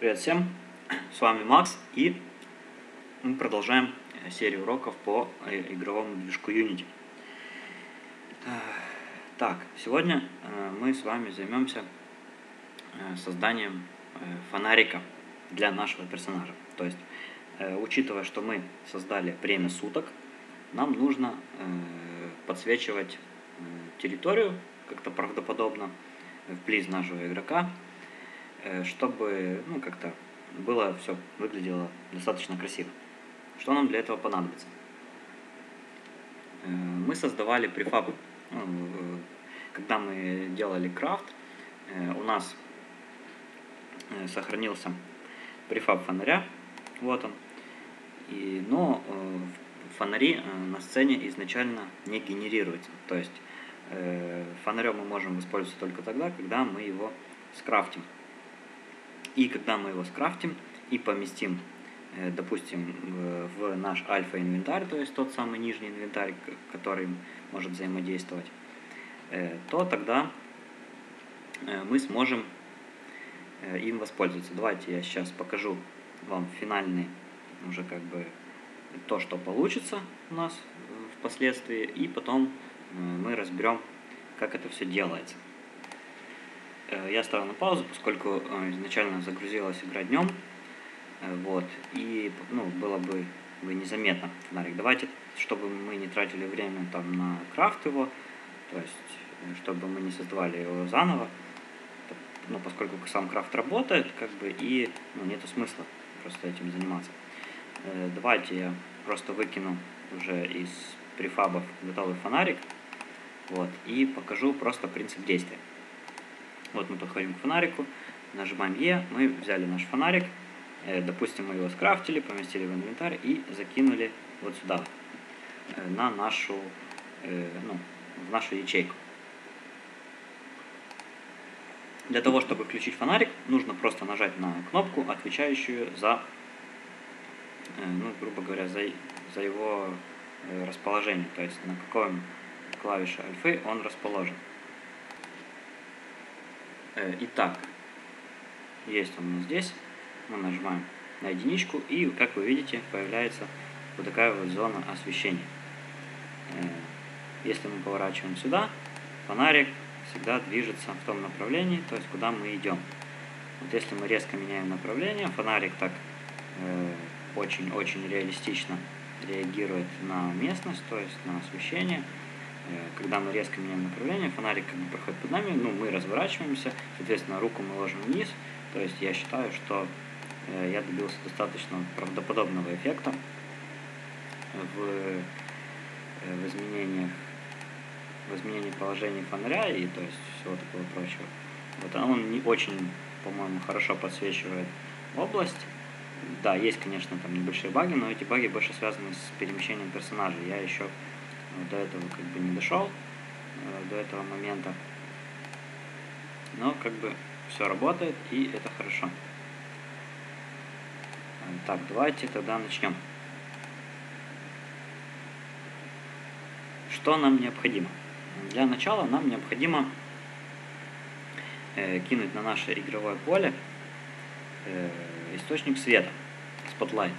Привет всем, с вами Макс, и мы продолжаем э, серию уроков по э, игровому движку Unity. Э, так, сегодня мы с вами займемся созданием фонарика для нашего персонажа. То есть, учитывая, что мы создали время суток, нам нужно подсвечивать территорию как-то правдоподобно вблизи нашего игрока, чтобы ну, как-то было все выглядело достаточно красиво. Что нам для этого понадобится? Э, мы создавали префабы. Ну, э, когда мы делали крафт, у нас сохранился префаб фонаря. Вот он. И, но фонари на сцене изначально не генерируются. То есть фонарем мы можем воспользоваться только тогда, когда мы его скрафтим. И когда мы его скрафтим и поместим, э, допустим, в наш альфа-инвентарь, то есть тот самый нижний инвентарь, который может взаимодействовать, э, то тогда э, мы сможем им воспользоваться. Давайте я сейчас покажу вам финальный уже как бы то, что получится у нас впоследствии, и потом мы разберем, как это все делается. Э, я ставил на паузу, поскольку э, изначально загрузилась игра днем. Э, вот, и ну, было бы, бы незаметно фонарик. Давайте, чтобы мы не тратили время там на крафт его, то есть, чтобы мы не создавали его заново, ну, поскольку сам крафт работает, как бы, и ну, нету смысла просто этим заниматься. Давайте я просто выкину уже из префабов готовый фонарик, вот, и покажу просто принцип действия. Вот мы подходим к фонарику, нажимаем Е, мы взяли наш фонарик, э, допустим, мы его скрафтили, поместили в инвентарь и закинули вот сюда, э, на нашу, э, ну, в нашу ячейку. Для того, чтобы включить фонарик, нужно просто нажать на кнопку, отвечающую за, ну, грубо говоря, за, за его расположение, то есть на каком клавише альфы он расположен. Э, итак, есть он у нас здесь. Мы нажимаем на единичку, и, как вы видите, появляется вот такая вот зона освещения. Э, если мы поворачиваем сюда, фонарик всегда движется в том направлении, то есть куда мы идем. Вот если мы резко меняем направление, фонарик так очень-очень э, реалистично реагирует на местность, то есть на освещение. Э, когда мы резко меняем направление, фонарик как бы проходит под нами, ну, мы разворачиваемся, соответственно, руку мы ложим вниз, то есть я считаю, что э, я добился достаточно правдоподобного эффекта в, э, в изменениях в изменении положения фонаря и то есть всего такого прочего. Вот он не очень, по-моему, хорошо подсвечивает область. Да, есть, конечно, там небольшие баги, но эти баги больше связаны с перемещением персонажа. Я еще до этого как бы не дошел, э, до этого момента. Но как бы все работает и это хорошо. Так, давайте тогда начнем. Что нам необходимо? Для начала нам необходимо э, кинуть на наше игровое поле э, источник света, Spotlight.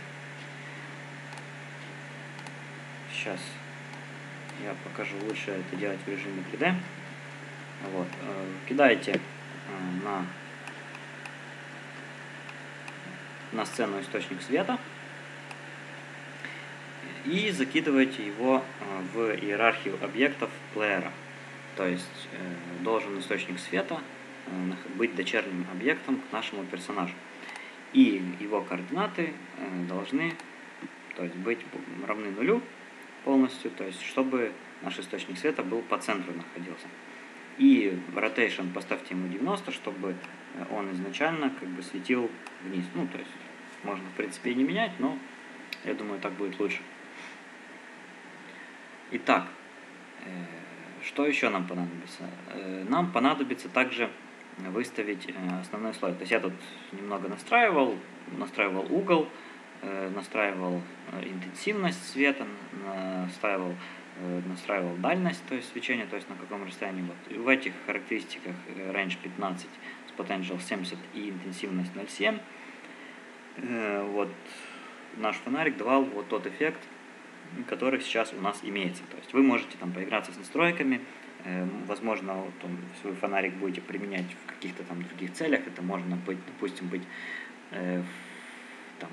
Сейчас я покажу лучше это делать в режиме 3D. Вот. Э, кидаете э, на, на сцену источник света и закидываете его э, в иерархию объектов плеера. То есть должен источник света быть дочерним объектом к нашему персонажу. И его координаты должны то есть, быть равны нулю, полностью, то есть чтобы наш источник света был по центру находился. И rotation поставьте ему 90, чтобы он изначально как бы светил вниз. Ну, то есть можно в принципе и не менять, но я думаю так будет лучше. Итак, э, что еще нам понадобится? Э, нам понадобится также выставить э, основной слой. То есть я тут немного настраивал, настраивал угол, Э, настраивал э, интенсивность света, настраивал, э, настраивал дальность, то есть свечения, то есть на каком расстоянии. Вот. И в этих характеристиках range 15 Potential 70 и интенсивность 0,7. Э, вот наш фонарик давал вот тот эффект, который сейчас у нас имеется. То есть вы можете там поиграться с настройками, э, возможно, он, свой фонарик будете применять в каких-то там других целях. Это можно быть, допустим, быть э, там,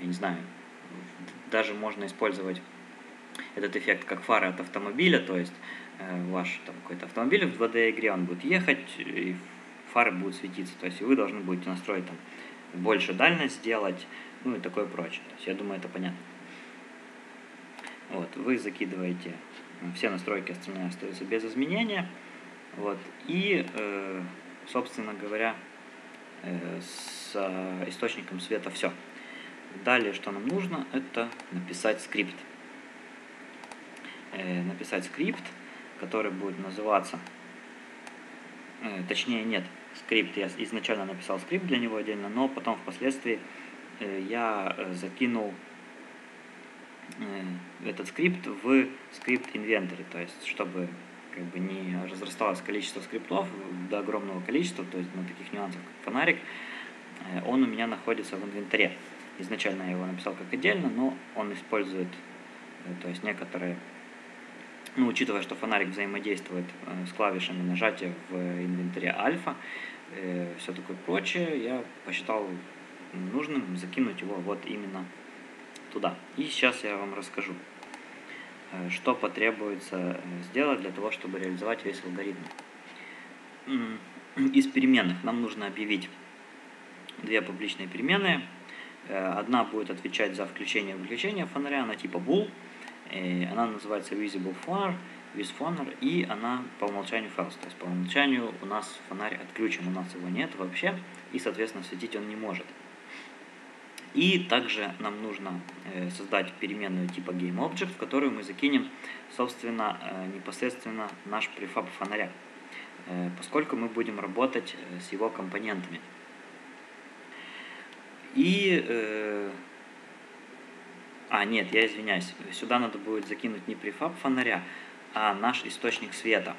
я не знаю, даже можно использовать этот эффект как фары от автомобиля, то есть э, ваш там какой-то автомобиль в 2D игре, он будет ехать, и фары будут светиться, то есть вы должны будете настроить там больше дальность сделать, ну и такое прочее. То есть я думаю, это понятно. Вот, вы закидываете все настройки остальные остаются без изменения. Вот, и, э, собственно говоря, э, с источником света все. Далее, что нам нужно, это написать скрипт. Э, написать скрипт, который будет называться, э, точнее нет, скрипт, я изначально написал скрипт для него отдельно, но потом впоследствии э, я закинул этот скрипт в скрипт инвентарь, то есть чтобы как бы не разрасталось количество скриптов до огромного количества, то есть на таких нюансах, как фонарик, он у меня находится в инвентаре. Изначально я его написал как отдельно, но он использует то есть некоторые ну, учитывая, что фонарик взаимодействует э, с клавишами нажатия в инвентаре альфа, э, все такое прочее, я посчитал нужным закинуть его вот именно туда. И сейчас я вам расскажу, э, что потребуется сделать для того, чтобы реализовать весь алгоритм. Из переменных нам нужно объявить две публичные переменные. Одна будет отвечать за включение и выключение фонаря, она типа bool, Э, она называется Visible Phone, with Phone, и она по умолчанию false. То есть по умолчанию у нас фонарь отключен, у нас его нет вообще, и, соответственно, светить он не может. И также нам нужно э, создать переменную типа GameObject, в которую мы закинем, собственно, э, непосредственно наш префаб фонаря, поскольку мы будем работать с его компонентами. И а, нет, я извиняюсь. Сюда надо будет закинуть не префаб фонаря, а наш источник света.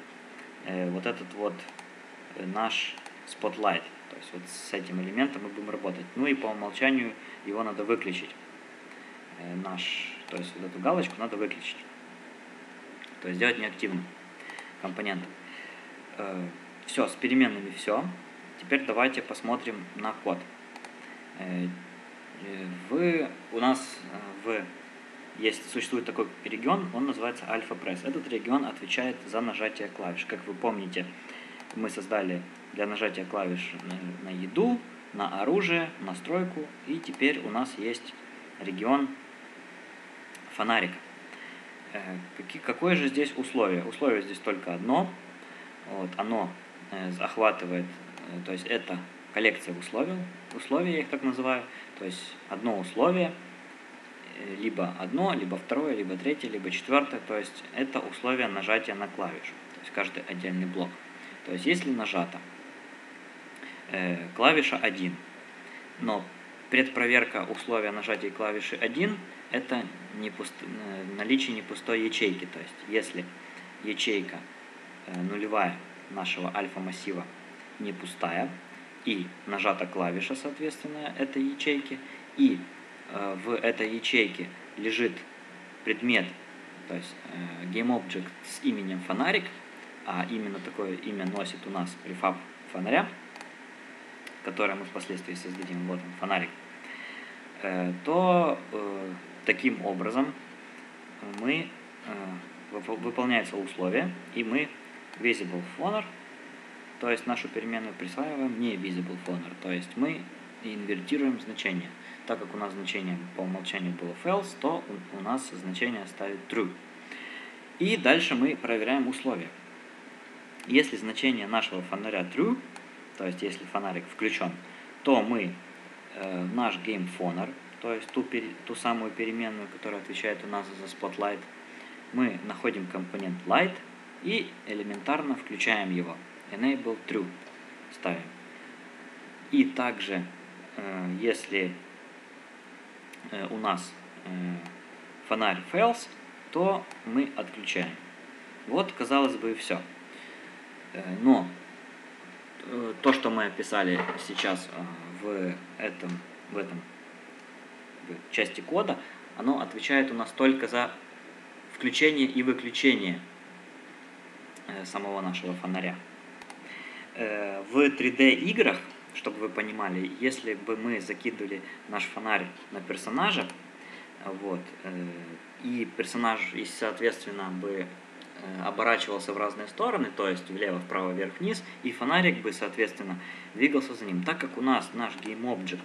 Э, вот этот вот э, наш spotlight. То есть вот с этим элементом мы будем работать. Ну и по умолчанию его надо выключить. Э, наш, то есть вот эту галочку надо выключить. То есть сделать неактивным компонентом. Э, все, с переменными все. Теперь давайте посмотрим на код. Э, в, у нас э, в, есть, существует такой регион, он называется альфа-пресс. Этот регион отвечает за нажатие клавиш. Как вы помните, мы создали для нажатия клавиш на, на еду, на оружие, на стройку, и теперь у нас есть регион фонарик. Э, какое же здесь условие? Условие здесь только одно. Вот, оно охватывает, то есть это коллекция условий, условия я их так называю, то есть одно условие, э, либо одно, либо второе, либо третье, либо четвертое, то есть это условие нажатия на клавишу, то есть каждый отдельный блок. То есть если нажато э, клавиша 1, но предпроверка условия нажатия клавиши 1 это не пуст... Э, наличие не пустой ячейки, то есть если ячейка э, нулевая нашего альфа-массива не пустая, и нажата клавиша, соответственно, этой ячейки, и э, в этой ячейке лежит предмет, то есть э, GameObject с именем фонарик, а именно такое имя носит у нас префаб фонаря, которое мы впоследствии создадим, вот он, фонарик, э, то э, таким образом мы э, выполняется условие, и мы visible phonor то есть нашу переменную присваиваем не visible phoner, то есть мы инвертируем значение. Так как у нас значение по умолчанию было false, то у нас значение ставит true. И дальше мы проверяем условия. Если значение нашего фонаря true, то есть если фонарик включен, то мы э, наш GamePhoner, то есть ту, ту самую переменную, которая отвечает у нас за spotlight, мы находим компонент light и элементарно включаем его enable true ставим. И также, э, если э, у нас э, фонарь fails, то мы отключаем. Вот, казалось бы, и все. Но то, что мы описали сейчас в этом, в этом в части кода, оно отвечает у нас только за включение и выключение самого нашего фонаря. В 3D играх, чтобы вы понимали, если бы мы закидывали наш фонарь на персонажа, вот, и персонаж, и, соответственно, бы Э, оборачивался в разные стороны, то есть влево, вправо, вверх, вниз, и фонарик бы, соответственно, двигался за ним. Так как у нас наш GameObject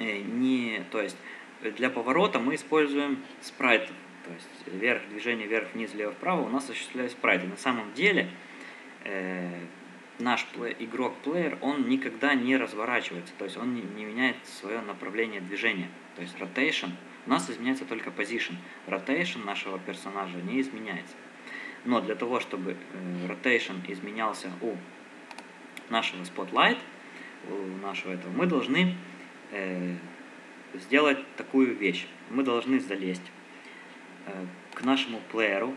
э, не, то есть для поворота мы используем спрайт, то есть вверх, движение вверх, вниз, влево, вправо у нас осуществляет спрайты. На самом деле э, наш игрок-плеер, он никогда не разворачивается, то есть он не, не меняет свое направление движения, то есть rotation – у нас изменяется только position. Rotation нашего персонажа не изменяется. Но для того, чтобы э, rotation изменялся у нашего spotlight, у нашего этого, мы должны э, сделать такую вещь. Мы должны залезть э, к нашему плееру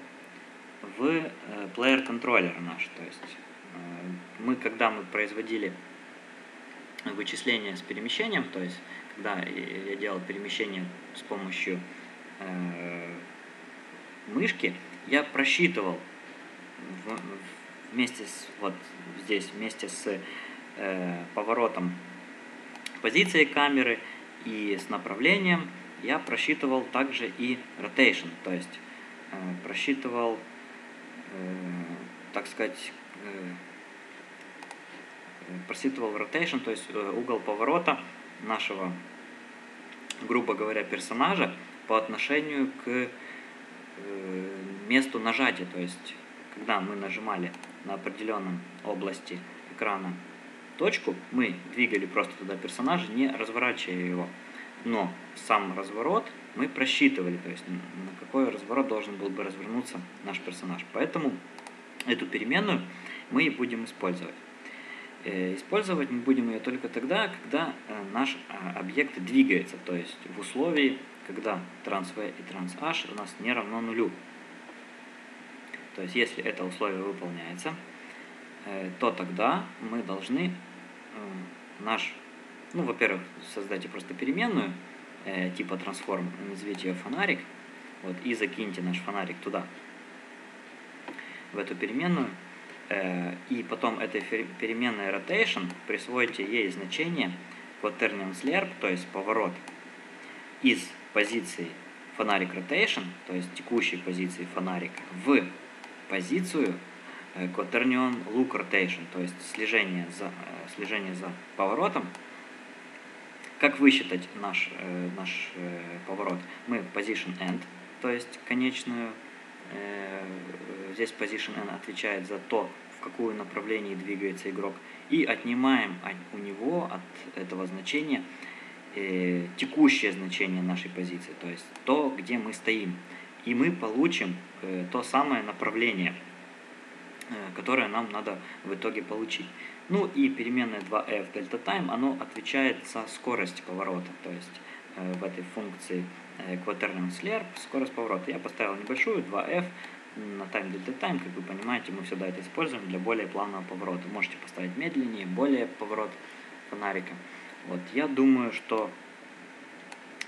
в э, плеер контроллер наш. То есть мы, когда мы производили вычисления с перемещением, то есть когда я делал перемещение с помощью э, мышки, я просчитывал в, вместе с вот здесь вместе с э, поворотом позиции камеры и с направлением я просчитывал также и rotation, то есть э, просчитывал, э, так сказать, э, просчитывал rotation, то есть э, угол поворота нашего, грубо говоря, персонажа по отношению к э, месту нажатия. То есть, когда мы нажимали на определенном области экрана точку, мы двигали просто туда персонажа, не разворачивая его. Но сам разворот мы просчитывали, то есть на какой разворот должен был бы развернуться наш персонаж. Поэтому эту переменную мы и будем использовать. Э, использовать мы будем ее только тогда, когда э, наш а, объект двигается, то есть в условии, когда trans-v и trans-h у нас не равно нулю. То есть если это условие выполняется, э, то тогда мы должны наш, ну, во-первых, создайте просто переменную типа transform, назовите ее фонарик, вот, и закиньте наш фонарик туда, в эту переменную, Э, и потом этой переменной rotation присвоите ей значение quaternion slurp, то есть поворот, из позиции фонарик rotation, то есть текущей позиции фонарика, в позицию э, quaternion look rotation, то есть слежение за, э, слежение за поворотом. Как высчитать наш, наш поворот? Мы position end, то есть конечную здесь position n отвечает за то, в какое направлении двигается игрок, и отнимаем у него от этого значения э, текущее значение нашей позиции, то есть то, где мы стоим. И мы получим э, то самое направление, э, которое нам надо в итоге получить. Ну и переменная 2f delta time, оно отвечает за скорость поворота, то есть э, в этой функции э, quaternion slurp, скорость поворота. Я поставил небольшую 2f, на time delta time, как вы понимаете, мы всегда это используем для более плавного поворота. Можете поставить медленнее, более поворот фонарика. Вот, я думаю, что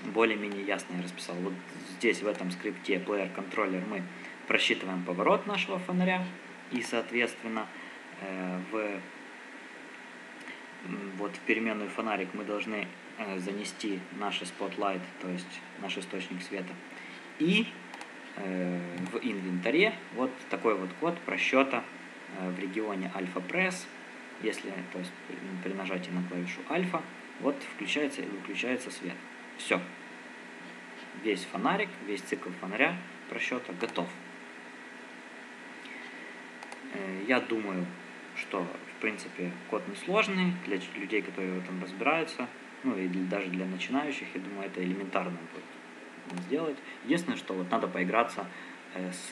более-менее ясно я расписал. Вот здесь, в этом скрипте player controller мы просчитываем поворот нашего фонаря и, соответственно, э, в, вот в переменную фонарик мы должны э, занести наш spotlight, то есть наш источник света. И Э, в инвентаре вот такой вот код просчета э, в регионе альфа пресс. Если то есть, при нажатии на клавишу альфа, вот включается и выключается свет. Все. Весь фонарик, весь цикл фонаря просчета готов. Э, я думаю, что в принципе код несложный для людей, которые в этом разбираются, ну и даже для начинающих, я думаю, это элементарно будет сделать. Единственное, что вот надо поиграться э, с,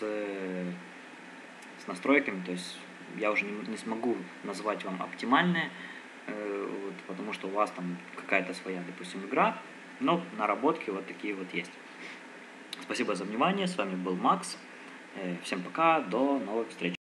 с настройками, то есть я уже не, не смогу назвать вам оптимальные, э, вот, потому что у вас там какая-то своя, допустим, игра, но наработки вот такие вот есть. Спасибо за внимание, с вами был Макс, э, всем пока, до новых встреч.